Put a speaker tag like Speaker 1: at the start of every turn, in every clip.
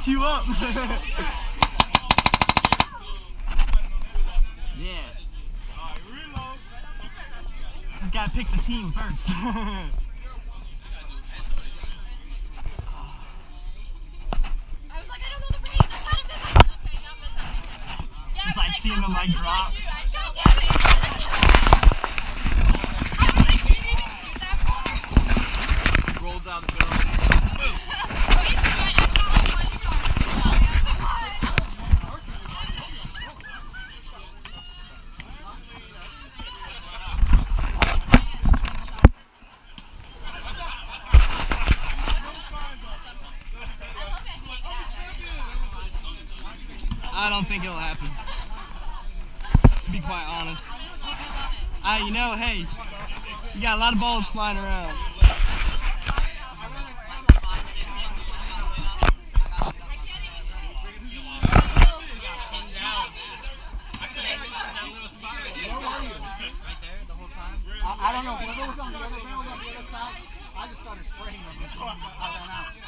Speaker 1: Light you up. yeah. Just gotta pick the team first.
Speaker 2: I was like, I don't know the range. I gotta miss it. Okay, not miss it. Yeah,
Speaker 1: Just like seeing them like drop.
Speaker 2: I shot one. I was like, you didn't even shoot that far.
Speaker 3: Rolls out the middle. Boom.
Speaker 2: Wait, I shot like one shot.
Speaker 1: I don't think it'll happen. To be quite honest. Ah, you know, hey, you got a lot of balls flying around.
Speaker 4: I, I don't know. Whoever was on the other barrel on the other side, I just started spraying them until I ran out.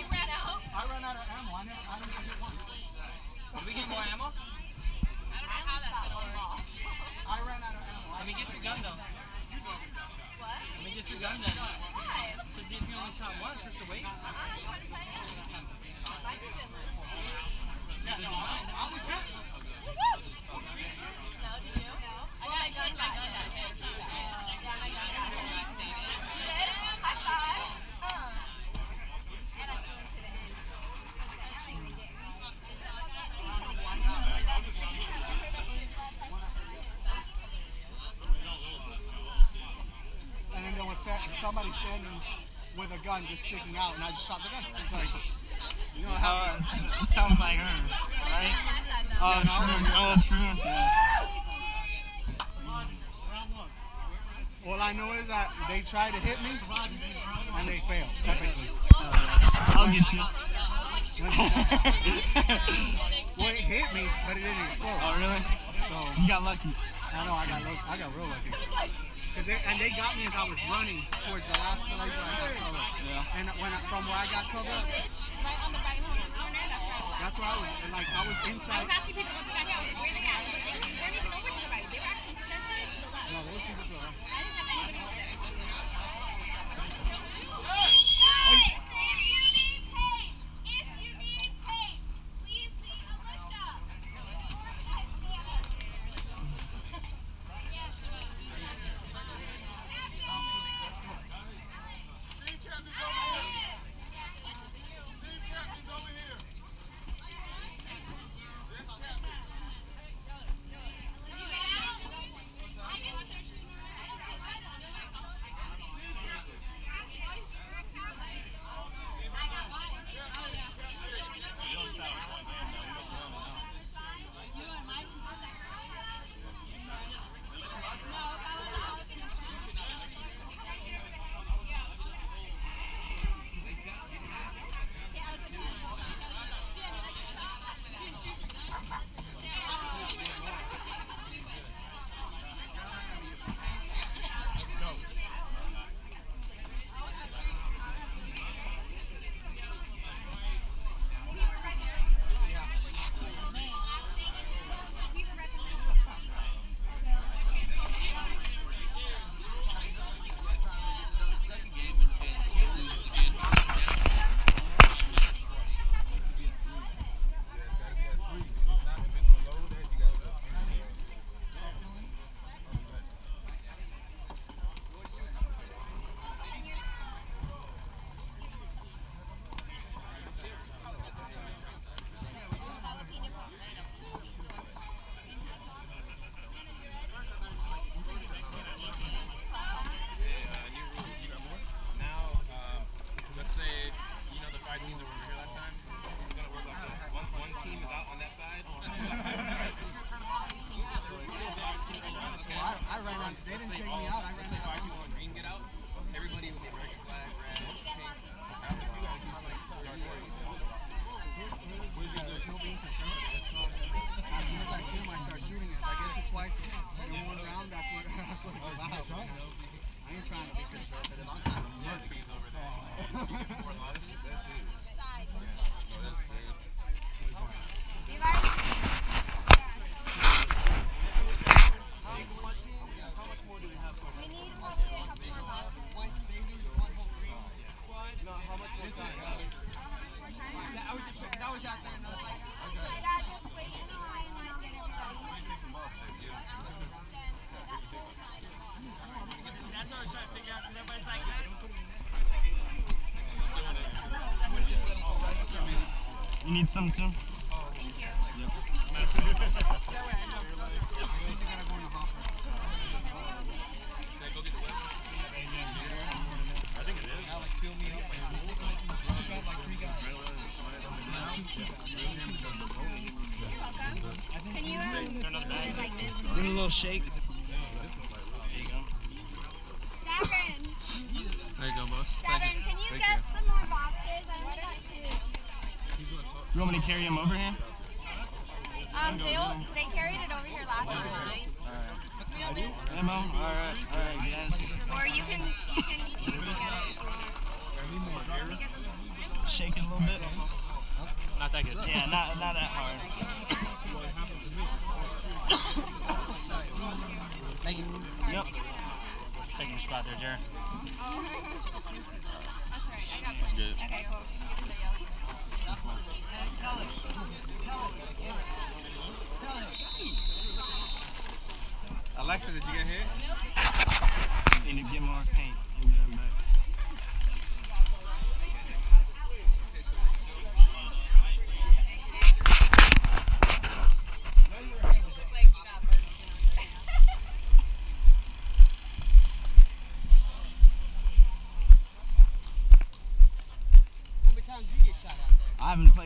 Speaker 2: You ran out?
Speaker 4: I ran out of ammo. I never, I didn't even get one.
Speaker 3: Did we get more ammo?
Speaker 2: I don't know how that's gonna work.
Speaker 4: I ran out of ammo.
Speaker 3: Let me get your gun though.
Speaker 2: What?
Speaker 3: Let me get your gun then.
Speaker 2: Why?
Speaker 3: Because if you only shot once, it's a waste.
Speaker 2: Uh-uh, you already played it. My team didn't lose. Woo-woo! No, do you? I got my gun back. My gun got hit. Yeah, my gun got hit. You did? High five. Huh. And I flew into the end.
Speaker 4: And then there was sa- somebody standing with a gun just sticking out, and I just shot the gun. It's like, you know how.
Speaker 1: Uh, it sounds like her, right?
Speaker 2: My side though.
Speaker 1: Oh, true. Oh, true. Yeah.
Speaker 4: All I know is that they tried to hit me, and they failed. Technically.
Speaker 1: I'll get you.
Speaker 4: Well, it hit me, but it didn't explode.
Speaker 1: oh, really?
Speaker 4: So
Speaker 1: You got lucky.
Speaker 4: I know I got lo- I got real lucky. Cause they, and they got me as I was running towards the last place where I got covered.
Speaker 1: Yeah.
Speaker 4: And when I, from where I got covered,
Speaker 2: Ditch right on the right home. That's where I was.
Speaker 4: that's I was. And like I was
Speaker 2: I
Speaker 4: inside.
Speaker 2: was asking people once they got here, where they at? They weren't even over to the right. They were actually centered to the left.
Speaker 4: No, those people to the left.
Speaker 2: trying to be conservative. I'm trying
Speaker 1: to murder over. need some too?
Speaker 2: Thank you. You're welcome. Can you um, do it like this?
Speaker 1: Give me a little shake. There you go.
Speaker 2: Davin,
Speaker 3: There you go, boss.
Speaker 2: Davin, can you get some more boxes? I only got two.
Speaker 1: You want me to carry him over here?
Speaker 2: Um, they they carried it over here last time.
Speaker 1: Ammo? Alright, alright, guys.
Speaker 2: Or you can you can you can get it.
Speaker 1: Shake it a little bit.
Speaker 3: Not that good.
Speaker 1: Yeah, not, not that hard.
Speaker 3: Thank you.
Speaker 1: Yep.
Speaker 3: Taking your spot there, Jared.
Speaker 5: Alexa, did you get hit?
Speaker 1: Need to get more paint.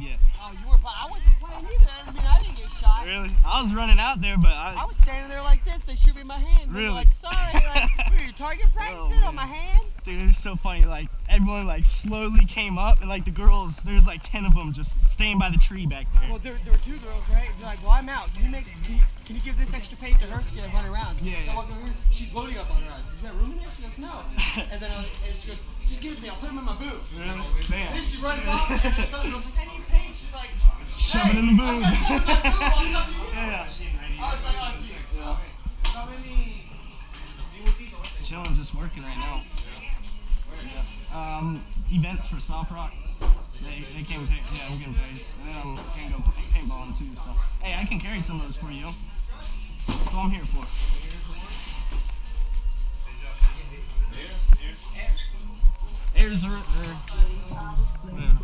Speaker 1: Yet.
Speaker 3: Oh, you were. I wasn't playing either. I mean, I shot.
Speaker 1: Really? I was running out there, but
Speaker 3: I
Speaker 1: I.
Speaker 3: was standing there like this. They shoot me in my hand.
Speaker 1: Really?
Speaker 3: Like, sorry. Like, were you target oh, practicing
Speaker 1: Oh,
Speaker 3: on my hand?
Speaker 1: Dude, it was so funny. Like, everyone, like, slowly came up, and, like, the girls, there's like 10 of them just staying by the tree back there.
Speaker 3: Well, there, there were two girls, right? They're like, well, I'm out. Can you make? Can you, can you give this extra paint to her? Because she had 100 rounds.
Speaker 1: Yeah,
Speaker 3: So I
Speaker 1: yeah.
Speaker 3: walk over here. She's loading up on her rounds. You got room in there? She goes, no. and then I was, and she goes, just give it to me. I'll put them in my boot.
Speaker 1: Really?
Speaker 3: And then she runs off, and then someone goes like, I need paint. She's like,
Speaker 1: Shove it in the boot.
Speaker 3: I got some in my boot. I'll shove it in.
Speaker 1: Yeah.
Speaker 3: I was like, geez.
Speaker 1: Chilling, just working right now. Yeah. Um, events for SoftRock. They, they came pay, yeah, I'm getting paid. And then I'm gonna go paintballing too, so. Hey, I can carry some of those for you. That's what I'm here for. Airs are, are yeah.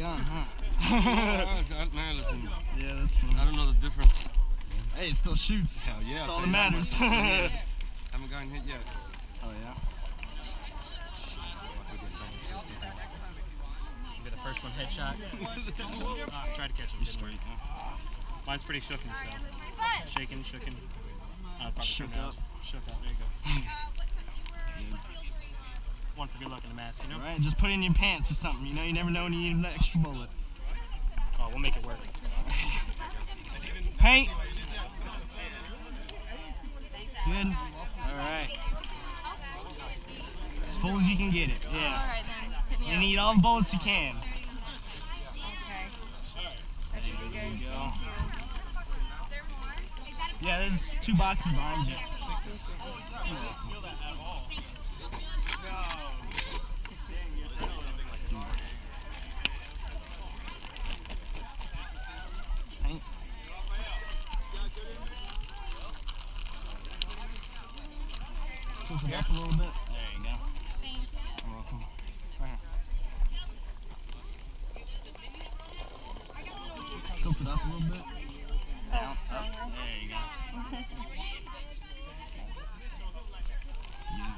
Speaker 1: Gun, huh?
Speaker 5: Man, listen,
Speaker 1: yeah, that's fun.
Speaker 5: I don't know the difference.
Speaker 1: Hey, it still shoots.
Speaker 5: Hell yeah,
Speaker 1: That's all that matters.
Speaker 5: much.
Speaker 1: oh
Speaker 5: Haven't gotten hit yet.
Speaker 1: yeah.
Speaker 3: Give the first one headshot. Ah, try to catch him.
Speaker 1: You
Speaker 3: Didn't
Speaker 1: straight. huh?
Speaker 3: Mine's pretty shooken, so shaking, shooken. Uh,
Speaker 1: Shook up.
Speaker 3: Shook up. There you go. One for good luck in the mask, you know.
Speaker 1: All right, just put it in your pants or something. You know, you never know when you need an extra bullet.
Speaker 3: Oh, we'll make it work.
Speaker 1: Paint. Good. All right. As full as you can get it. Yeah.
Speaker 2: Alright then. Hit me
Speaker 1: You
Speaker 2: up.
Speaker 1: need all the bullets you can.
Speaker 2: Okay. That should be
Speaker 1: There
Speaker 2: good.
Speaker 1: you go.
Speaker 2: Thank you. Is there more?
Speaker 1: Yeah, there's two boxes behind you. It up a little bit. There you go.
Speaker 6: You.
Speaker 1: You're welcome. Right. Tilt it up a little bit. Down, up. There you go. Yeah.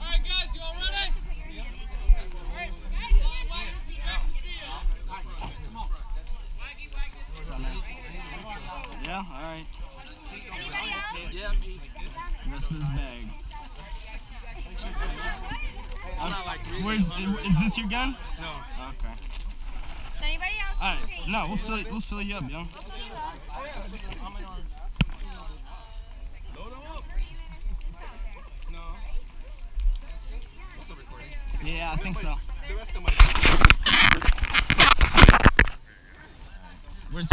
Speaker 5: Alright, guys, you all ready?
Speaker 1: What's up, man? Yeah, alright.
Speaker 2: Anybody else?
Speaker 1: Yeah. Rest this bag. Where's is this your gun?
Speaker 5: No.
Speaker 1: Okay.
Speaker 6: Does anybody else
Speaker 1: All
Speaker 6: need
Speaker 1: right.
Speaker 6: treats?
Speaker 1: No, we'll fill we'll fill you up, yo.
Speaker 6: We'll fill you up.
Speaker 5: Oh, Load them up. No. What's the recording?
Speaker 1: Yeah, I think so.
Speaker 5: The rest of my.
Speaker 1: Where's